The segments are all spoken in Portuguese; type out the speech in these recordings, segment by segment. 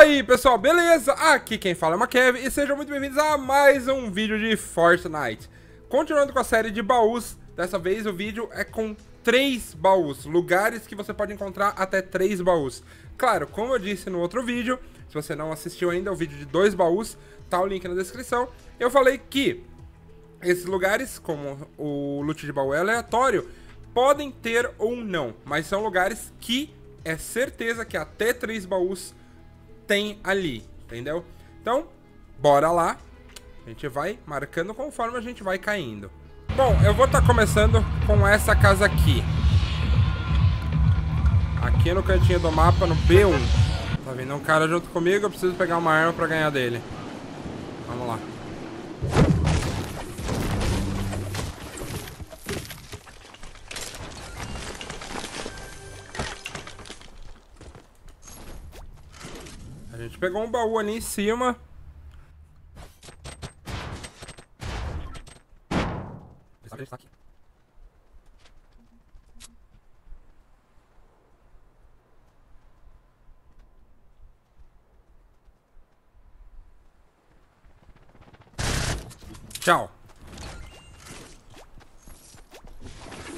Fala aí pessoal, beleza? Aqui quem fala é uma Kev e sejam muito bem-vindos a mais um vídeo de Fortnite. Continuando com a série de baús, dessa vez o vídeo é com três baús Lugares que você pode encontrar até três baús. Claro, como eu disse no outro vídeo, se você não assistiu ainda o vídeo de dois baús, tá o link na descrição. Eu falei que esses lugares, como o loot de baú é aleatório, podem ter ou não Mas são lugares que é certeza que até três baús tem ali, entendeu? Então, bora lá. A gente vai marcando conforme a gente vai caindo. Bom, eu vou estar tá começando com essa casa aqui. Aqui no cantinho do mapa, no B1. Tá vindo um cara junto comigo, eu preciso pegar uma arma pra ganhar dele. Vamos lá. A gente pegou um baú ali em cima. Tá Tchau.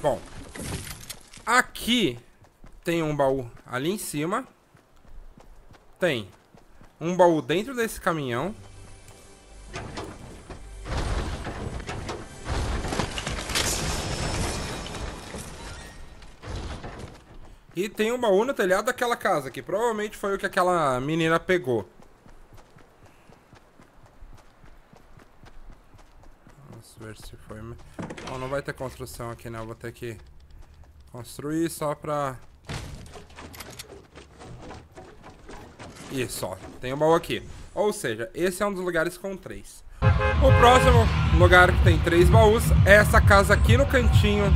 Bom. Aqui tem um baú ali em cima. Tem um baú dentro desse caminhão. E tem um baú no telhado daquela casa, que provavelmente foi o que aquela menina pegou. Vamos ver se foi... Bom, não vai ter construção aqui, né? Eu vou ter que construir só pra Isso, ó. Tem um baú aqui. Ou seja, esse é um dos lugares com três. O próximo lugar que tem três baús é essa casa aqui no cantinho,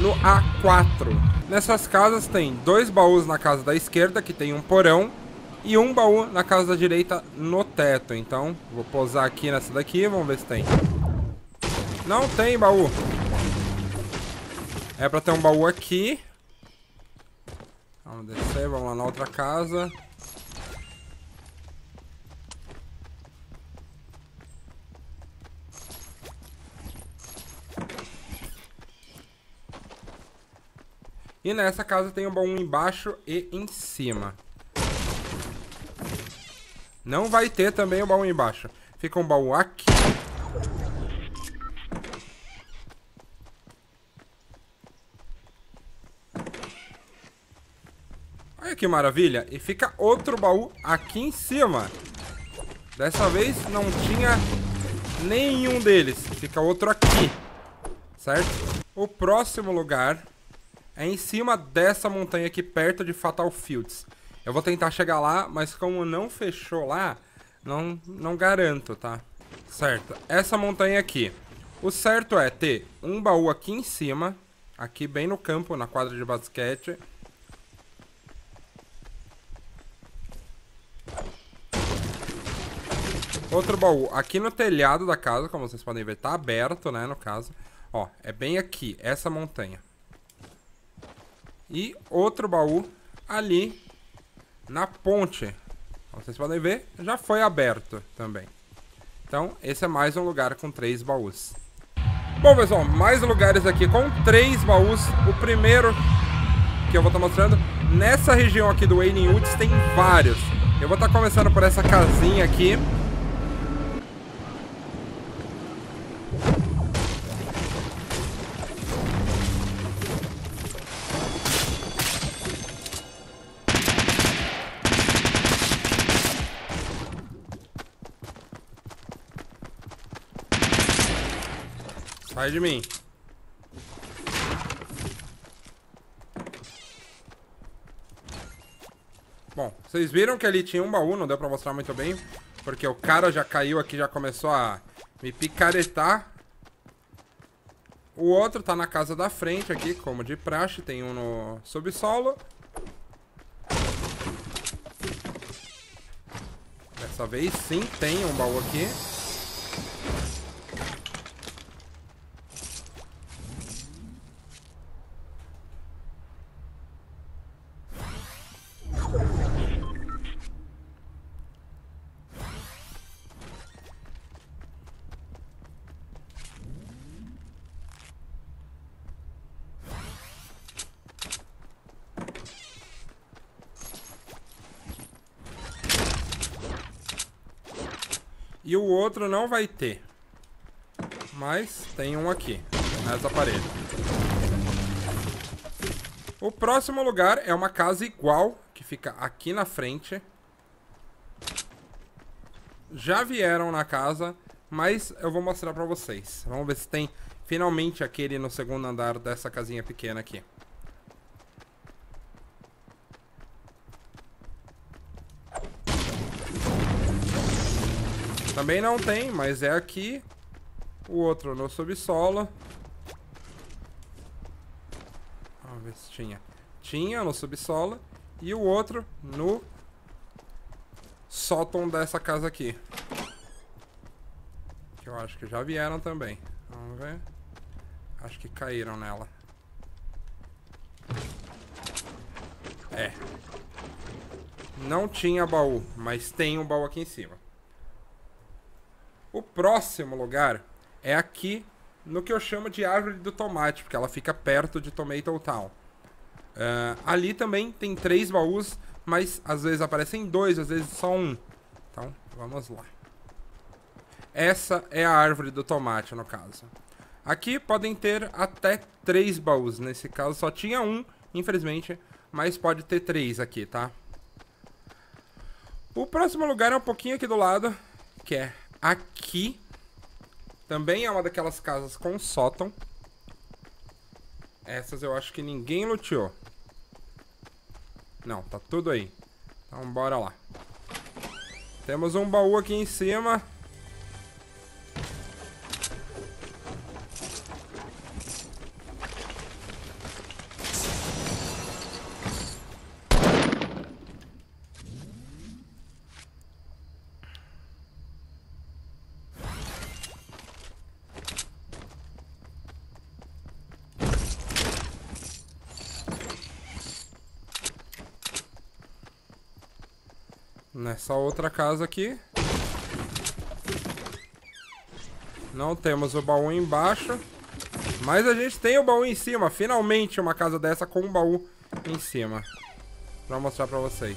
no A4. Nessas casas tem dois baús na casa da esquerda, que tem um porão, e um baú na casa da direita no teto. Então, vou pousar aqui nessa daqui, vamos ver se tem. Não tem baú. É pra ter um baú aqui. Vamos descer, vamos lá na outra casa. E nessa casa tem um baú embaixo e em cima. Não vai ter também um baú embaixo. Fica um baú aqui. Olha que maravilha. E fica outro baú aqui em cima. Dessa vez não tinha nenhum deles. Fica outro aqui. Certo? O próximo lugar é em cima dessa montanha aqui perto de Fatal Fields. Eu vou tentar chegar lá, mas como não fechou lá, não, não garanto, tá? Certo, essa montanha aqui. O certo é ter um baú aqui em cima, aqui bem no campo, na quadra de basquete. Outro baú aqui no telhado da casa, como vocês podem ver, tá aberto, né, no caso. Ó, é bem aqui, essa montanha. E outro baú ali na ponte. Como vocês podem ver, já foi aberto também. Então, esse é mais um lugar com três baús. Bom, pessoal, mais lugares aqui com três baús. O primeiro que eu vou estar tá mostrando, nessa região aqui do Wailing Woods tem vários. Eu vou estar tá começando por essa casinha aqui. Sai de mim. Bom, vocês viram que ali tinha um baú, não deu pra mostrar muito bem. Porque o cara já caiu aqui, já começou a me picaretar. O outro tá na casa da frente aqui, como de praxe. Tem um no subsolo. Dessa vez sim tem um baú aqui. E o outro não vai ter. Mas tem um aqui, nessa parede. O próximo lugar é uma casa igual, que fica aqui na frente. Já vieram na casa, mas eu vou mostrar pra vocês. Vamos ver se tem finalmente aquele no segundo andar dessa casinha pequena aqui. Também não tem, mas é aqui. O outro no subsolo. Vamos ver se tinha. Tinha no subsolo. E o outro no sótão dessa casa aqui. Que eu acho que já vieram também. Vamos ver. Acho que caíram nela. É. Não tinha baú, mas tem um baú aqui em cima. O próximo lugar é aqui no que eu chamo de árvore do tomate, porque ela fica perto de Tomato Town. Uh, ali também tem três baús, mas às vezes aparecem dois, às vezes só um. Então, vamos lá. Essa é a árvore do tomate, no caso. Aqui podem ter até três baús. Nesse caso só tinha um, infelizmente. Mas pode ter três aqui, tá? O próximo lugar é um pouquinho aqui do lado. Que é aqui. Também é uma daquelas casas com sótão. Essas eu acho que ninguém luteou. Não, tá tudo aí. Então bora lá. Temos um baú aqui em cima. Nessa outra casa aqui. Não temos o baú embaixo. Mas a gente tem o baú em cima. Finalmente uma casa dessa com um baú em cima. Pra mostrar pra vocês.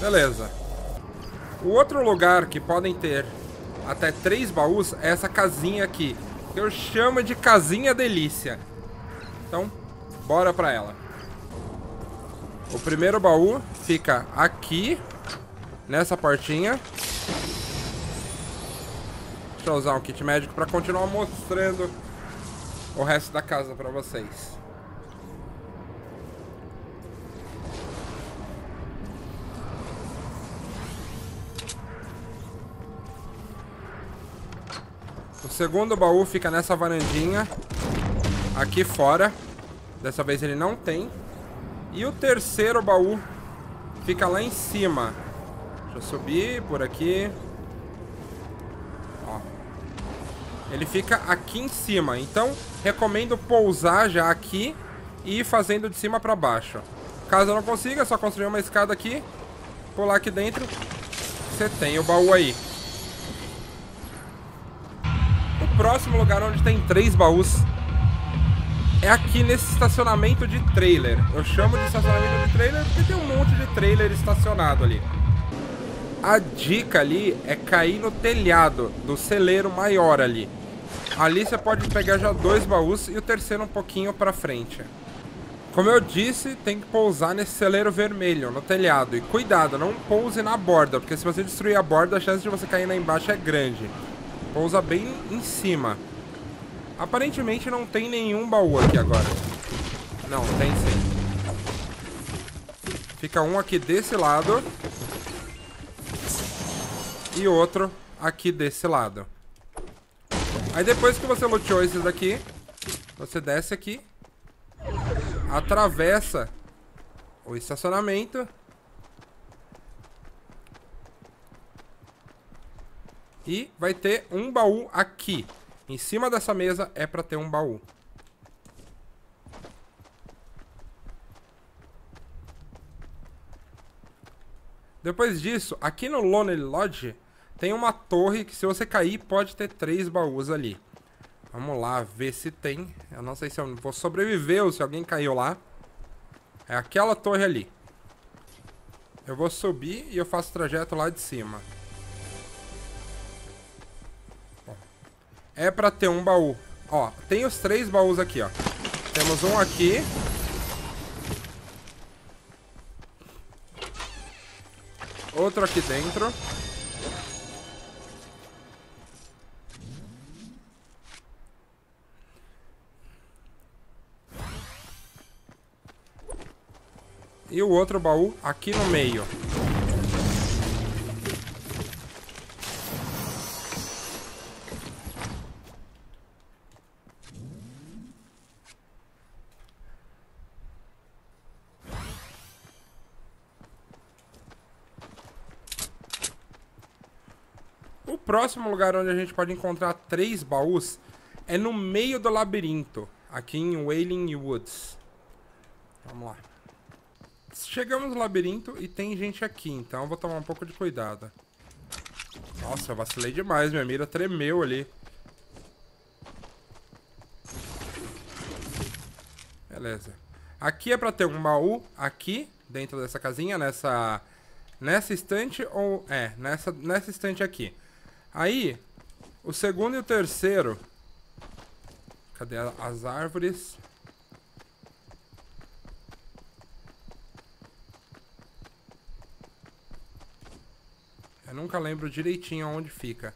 Beleza. O outro lugar que podem ter até três baús é essa casinha aqui que eu chamo de casinha delícia. Então, bora pra ela. O primeiro baú fica aqui, nessa portinha. Deixa eu usar um kit médico pra continuar mostrando o resto da casa pra vocês. Segundo baú fica nessa varandinha. Aqui fora. Dessa vez ele não tem. E o terceiro baú fica lá em cima. Deixa eu subir por aqui. Ó. Ele fica aqui em cima. Então, recomendo pousar já aqui e ir fazendo de cima pra baixo. Caso eu não consiga, é só construir uma escada aqui. Pular aqui dentro. Você tem o baú aí próximo lugar onde tem três baús é aqui nesse estacionamento de trailer. Eu chamo de estacionamento de trailer porque tem um monte de trailer estacionado ali. A dica ali é cair no telhado do celeiro maior ali. Ali você pode pegar já dois baús e o terceiro um pouquinho pra frente. Como eu disse, tem que pousar nesse celeiro vermelho, no telhado. E cuidado, não pouse na borda, porque se você destruir a borda, a chance de você cair lá embaixo é grande. Pousa bem em cima. Aparentemente não tem nenhum baú aqui agora. Não, tem sim. Fica um aqui desse lado. E outro aqui desse lado. Aí depois que você luteou esses daqui, você desce aqui. Atravessa o estacionamento. E vai ter um baú aqui. Em cima dessa mesa é pra ter um baú. Depois disso, aqui no Lonely Lodge, tem uma torre que se você cair, pode ter três baús ali. Vamos lá ver se tem. Eu não sei se eu vou sobreviver ou se alguém caiu lá. É aquela torre ali. Eu vou subir e eu faço o trajeto lá de cima. É pra ter um baú. Ó, tem os três baús aqui, ó. Temos um aqui. Outro aqui dentro. E o outro baú aqui no meio. O próximo lugar onde a gente pode encontrar três baús é no meio do labirinto, aqui em Wailing Woods. Vamos lá. Chegamos no labirinto e tem gente aqui, então eu vou tomar um pouco de cuidado. Nossa, eu vacilei demais, minha mira tremeu ali. Beleza. Aqui é pra ter um baú, aqui, dentro dessa casinha, nessa... Nessa estante ou... É, nessa, nessa estante aqui. Aí, o segundo e o terceiro... Cadê as árvores? Eu nunca lembro direitinho onde fica.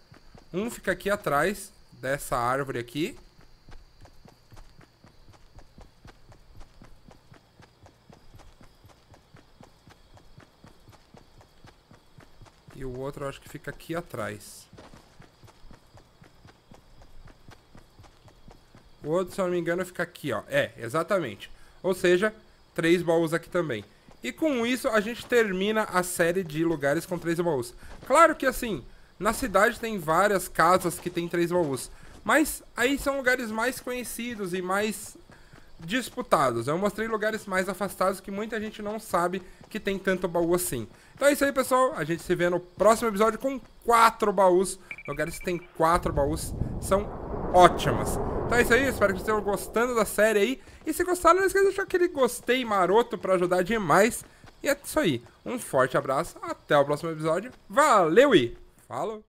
Um fica aqui atrás dessa árvore aqui. E o outro acho que fica aqui atrás. O outro, se eu não me engano, fica aqui, ó. É, exatamente. Ou seja, três baús aqui também. E com isso a gente termina a série de lugares com três baús. Claro que assim, na cidade tem várias casas que tem três baús. Mas aí são lugares mais conhecidos e mais disputados. Eu mostrei lugares mais afastados que muita gente não sabe que tem tanto baú assim. Então é isso aí, pessoal. A gente se vê no próximo episódio com quatro baús. Lugares que tem quatro baús são ótimas. Então é isso aí, espero que vocês estejam gostando da série aí. E se gostaram, não esqueça de deixar aquele gostei maroto pra ajudar demais. E é isso aí. Um forte abraço, até o próximo episódio. Valeu e falou!